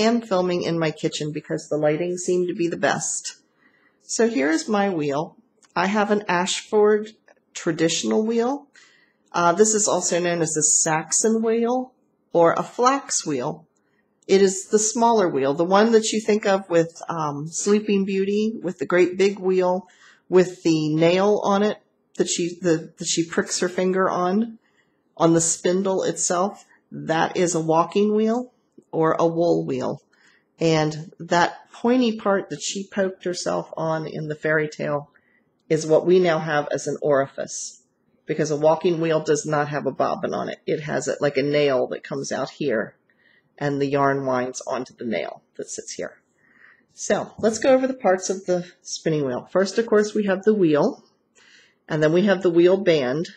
Am filming in my kitchen because the lighting seemed to be the best. So here's my wheel. I have an Ashford traditional wheel. Uh, this is also known as a Saxon wheel or a flax wheel. It is the smaller wheel, the one that you think of with um, Sleeping Beauty, with the great big wheel, with the nail on it that she the, that she pricks her finger on, on the spindle itself. That is a walking wheel or a wool wheel. And that pointy part that she poked herself on in the fairy tale is what we now have as an orifice. Because a walking wheel does not have a bobbin on it. It has it like a nail that comes out here and the yarn winds onto the nail that sits here. So let's go over the parts of the spinning wheel. First, of course, we have the wheel, and then we have the wheel band.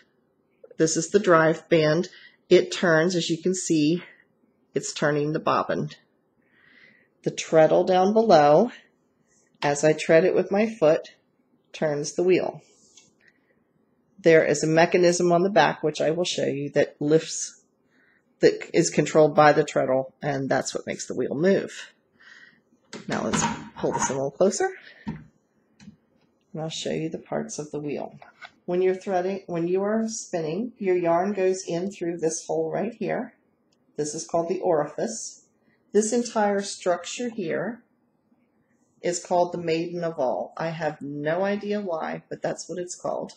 This is the drive band. It turns, as you can see, it's turning the bobbin. The treadle down below, as I tread it with my foot, turns the wheel. There is a mechanism on the back, which I will show you, that lifts, that is controlled by the treadle, and that's what makes the wheel move. Now let's pull this a little closer, and I'll show you the parts of the wheel. When you're threading, when you are spinning, your yarn goes in through this hole right here. This is called the orifice. This entire structure here is called the mother of all. I have no idea why, but that's what it's called.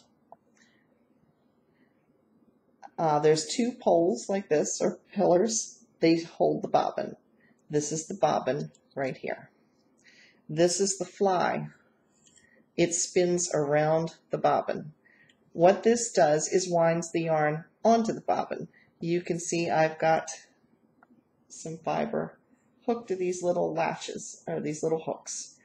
Uh, there's two poles like this, or pillars. They hold the bobbin. This is the bobbin right here. This is the fly. It spins around the bobbin. What this does is winds the yarn onto the bobbin. You can see I've got some fiber hooked to these little latches, or these little hooks.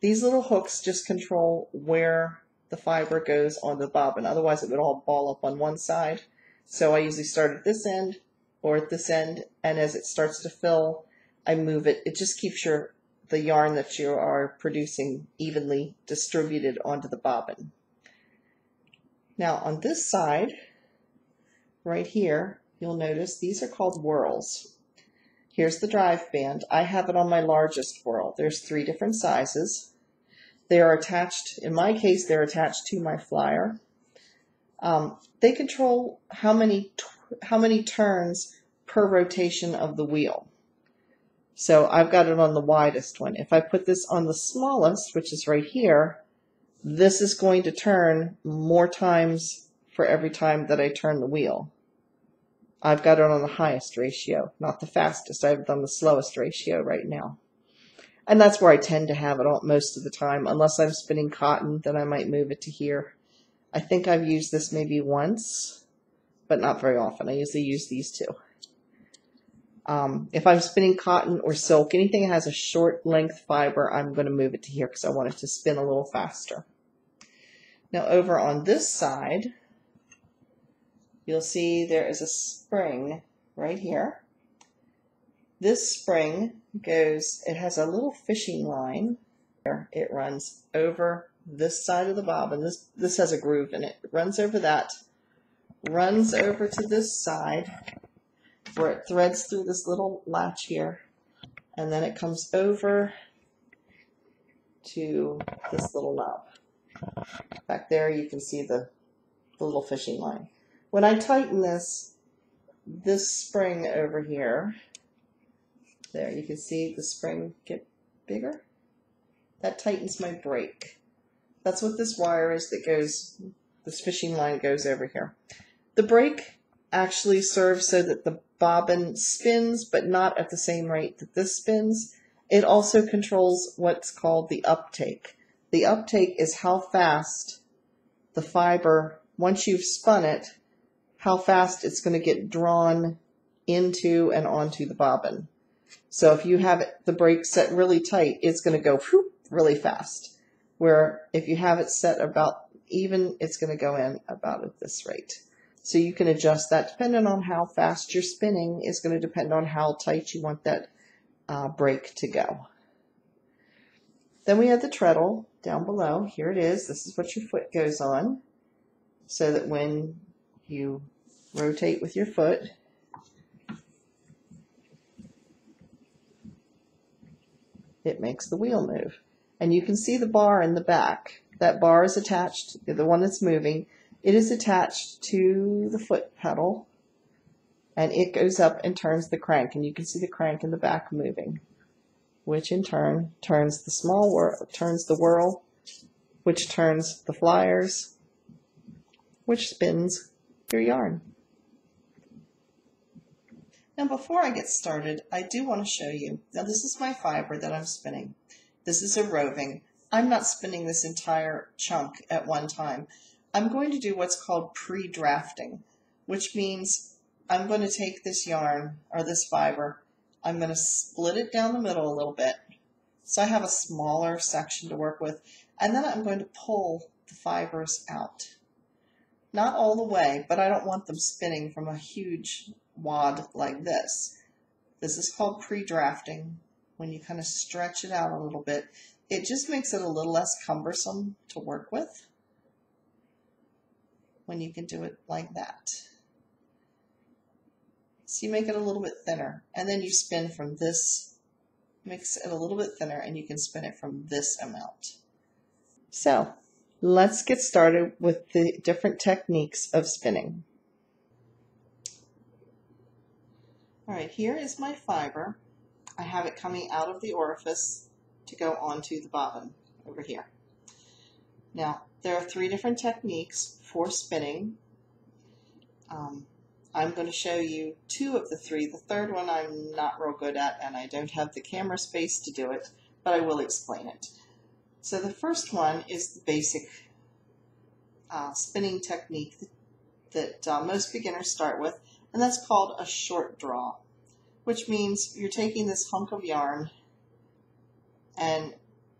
These little hooks just control where the fiber goes on the bobbin. Otherwise it would all ball up on one side. So I usually start at this end or at this end, and as it starts to fill, I move it. It just keeps your the yarn that you are producing evenly distributed onto the bobbin. Now on this side, right here, you'll notice these are called whorls. Here's the drive band. I have it on my largest whorl. There's three different sizes. They are attached, in my case, they're attached to my flyer. Um, they control how many, how many turns per rotation of the wheel. So I've got it on the widest one. If I put this on the smallest, which is right here, this is going to turn more times for every time that I turn the wheel. I've got it on the highest ratio, not the fastest. I have it on the slowest ratio right now. And that's where I tend to have it all, most of the time. Unless I'm spinning cotton, then I might move it to here. I think I've used this maybe once, but not very often. I usually use these two. Um, if I'm spinning cotton or silk, anything that has a short length fiber, I'm going to move it to here because I want it to spin a little faster. Now over on this side, you'll see there is a spring right here. This spring goes, it has a little fishing line. It runs over this side of the bobbin. This, this has a groove in it. It runs over that, runs over to this side, where it threads through this little latch here and then it comes over to this little knob. Back there you can see the, the little fishing line. When I tighten this, this spring over here, there you can see the spring get bigger. That tightens my brake. That's what this wire is that goes, this fishing line goes over here. The brake actually serves so that the bobbin spins, but not at the same rate that this spins. It also controls what's called the uptake. The uptake is how fast the fiber, once you've spun it, how fast it's going to get drawn into and onto the bobbin. So if you have the brake set really tight, it's going to go whoop, really fast. Where if you have it set about even, it's going to go in about at this rate. So you can adjust that depending on how fast you're spinning is going to depend on how tight you want that uh, brake to go. Then we have the treadle down below. Here it is. This is what your foot goes on so that when you rotate with your foot, it makes the wheel move. And you can see the bar in the back. That bar is attached, the one that's moving, it is attached to the foot pedal and it goes up and turns the crank and you can see the crank in the back moving which in turn turns the small whorl, turns the whorl which turns the flyers which spins your yarn. Now before I get started, I do want to show you, now this is my fiber that I'm spinning. This is a roving. I'm not spinning this entire chunk at one time. I'm going to do what's called pre-drafting, which means I'm going to take this yarn or this fiber, I'm going to split it down the middle a little bit so I have a smaller section to work with, and then I'm going to pull the fibers out. Not all the way, but I don't want them spinning from a huge wad like this. This is called pre-drafting. When you kind of stretch it out a little bit, it just makes it a little less cumbersome to work with when you can do it like that. So you make it a little bit thinner and then you spin from this, mix it a little bit thinner and you can spin it from this amount. So let's get started with the different techniques of spinning. All right, here is my fiber. I have it coming out of the orifice to go onto the bobbin over here. Now, there are three different techniques for spinning. Um, I'm going to show you two of the three. The third one I'm not real good at, and I don't have the camera space to do it, but I will explain it. So the first one is the basic uh, spinning technique that, that uh, most beginners start with, and that's called a short draw, which means you're taking this hunk of yarn and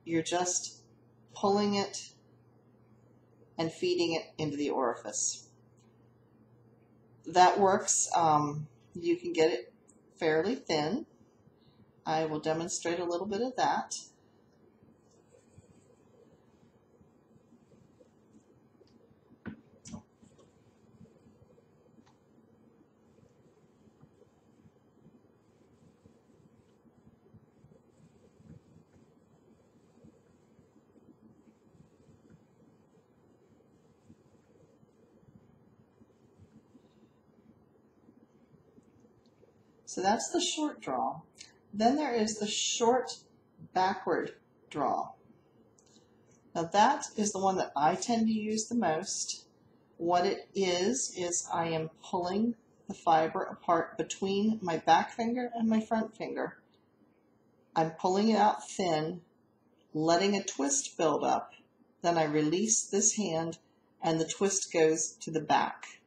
you're just pulling it and feeding it into the orifice. That works. Um, you can get it fairly thin. I will demonstrate a little bit of that. So that's the short draw. Then there is the short backward draw. Now that is the one that I tend to use the most. What it is, is I am pulling the fiber apart between my back finger and my front finger. I'm pulling it out thin, letting a twist build up. Then I release this hand and the twist goes to the back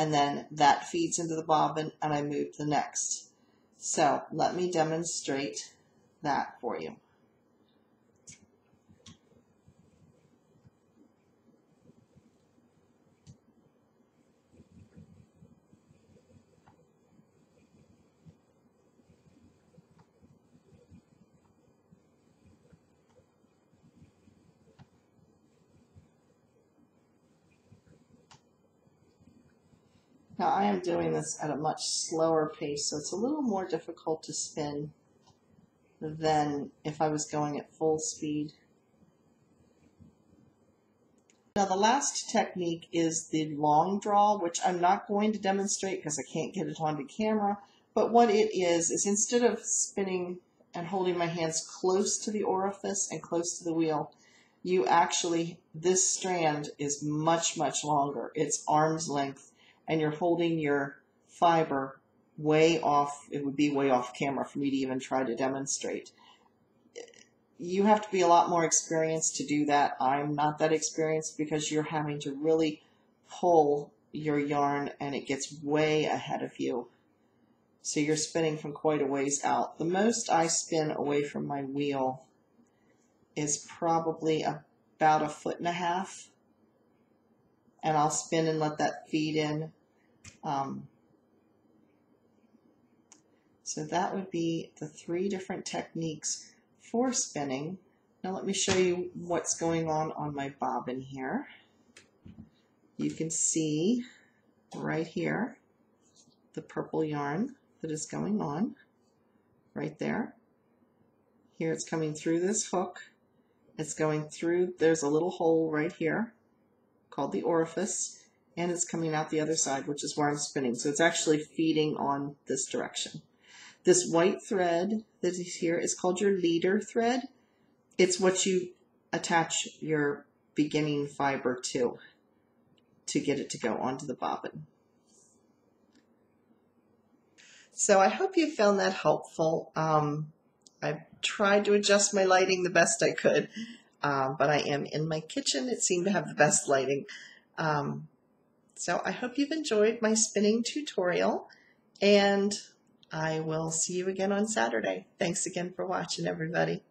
and then that feeds into the bobbin and I move the next. So let me demonstrate that for you. Now I am doing this at a much slower pace, so it's a little more difficult to spin than if I was going at full speed. Now the last technique is the long draw, which I'm not going to demonstrate because I can't get it onto camera, but what it is, is instead of spinning and holding my hands close to the orifice and close to the wheel, you actually, this strand is much, much longer. It's arm's length and you're holding your fiber way off, it would be way off camera for me to even try to demonstrate. You have to be a lot more experienced to do that. I'm not that experienced because you're having to really pull your yarn and it gets way ahead of you. So you're spinning from quite a ways out. The most I spin away from my wheel is probably about a foot and a half. And I'll spin and let that feed in um, so that would be the three different techniques for spinning. Now let me show you what's going on on my bobbin here. You can see right here the purple yarn that is going on right there. Here it's coming through this hook. It's going through, there's a little hole right here called the orifice, and it's coming out the other side, which is where I'm spinning. So it's actually feeding on this direction. This white thread that is here is called your leader thread. It's what you attach your beginning fiber to to get it to go onto the bobbin. So I hope you found that helpful. Um, I've tried to adjust my lighting the best I could, um, but I am in my kitchen. It seemed to have the best lighting. Um, so I hope you've enjoyed my spinning tutorial and I will see you again on Saturday. Thanks again for watching everybody.